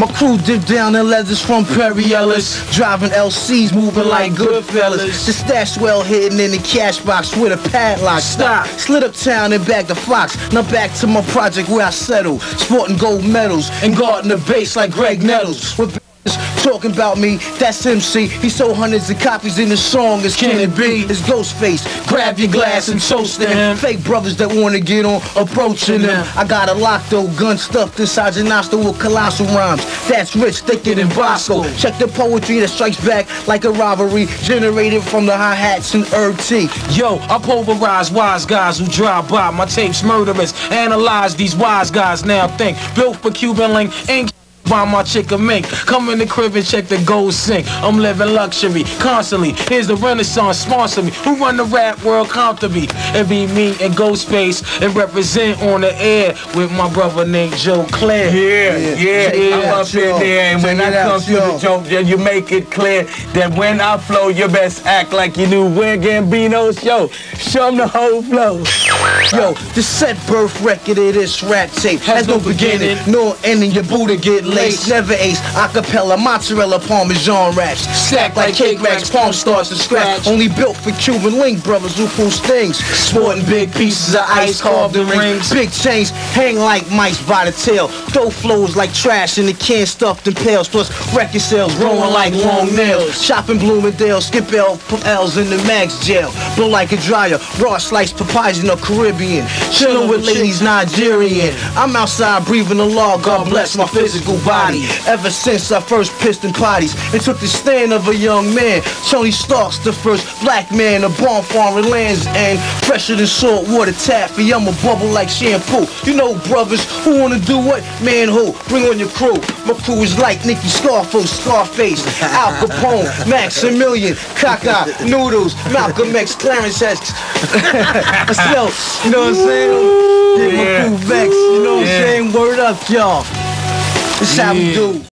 My crew dip down in leathers from Perry Ellis. Driving LCs, moving like good Goodfellas. The stash well hidden in the cash box with a padlock. Stop. Slid up town and back to Fox. Now back to my project where I settle. Sporting gold medals and guarding the base like Graig Nettles. With Talking about me, that's MC. He sold hundreds of copies in the song. It's Can It Be? It's Ghostface. Grab your glass and toast them. Fake brothers that wanna get on, approaching them. I got a lock though, gun stuffed inside your nostril with colossal rhymes. That's rich, thicker than Bosco. Check the poetry that strikes back like a rivalry generated from the hi-hats and herb tea. Yo, I pulverize wise guys who drive by. My tapes murderous. Analyze these wise guys now think. Built for Cuban link, ain't Buy my chick a mink. Come in the crib and check the gold sink. I'm living luxury constantly. Here's the renaissance sponsor me. Who run the rap world comfortably? It be me and Ghostface and represent on the air with my brother named Joe Claire. Yeah, yeah, Check it I'm out, up in there, and when Check I it out, come through the y'all. joke, then you make it clear that when I flow, you best act like you knew when Gambino show. Show 'em the whole flow. Yo, the set birth record of this rap tape has no beginning, nor ending. Your Buddha get never ace. Acapella, mozzarella, parmesan raps, stacked like cake racks, palm stars to scratch. Only built for Cuban link brothers who pull stings. Sporting big pieces of ice carved in rings, big chains hang like mice by the tail. Throw flows like trash in the can stuffed in pails. Plus record sales growing like long nails. Shopping Bloomingdale, skip L L's in the max jail. Blow like a dryer, raw sliced papayas in the Caribbean. Chilling with ladies Nigerian. I'm outside breathing the law, God bless my physical body. Ever since I first pissed in potties and took the stand of a young man. Tony Stark's the first black man to bomb foreign lands and fresher than salt water taffy. I'm a bubble like shampoo. You know, brothers, who wanna do what? Man, who? Bring on your crew. My crew is like Nicky Scarfo, Scarface, Al Capone, Maximilian, Kaka, Noodles, Malcolm X, Clarence. Still, you know what I'm saying? Get my Yeah. crew vexed. You know what I'm saying? Word up, y'all. This how we do.